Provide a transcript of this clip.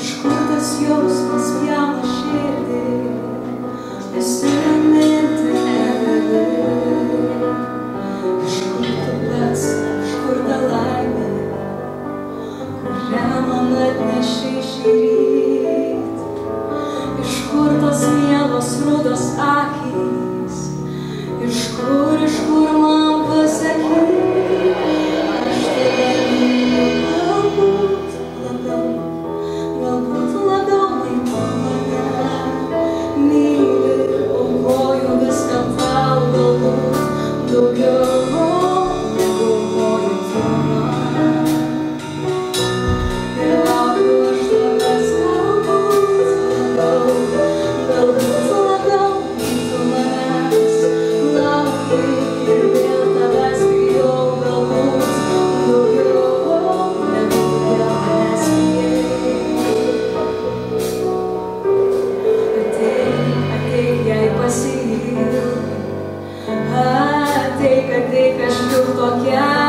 Thank you. Ateik, ateik, aš jau tokia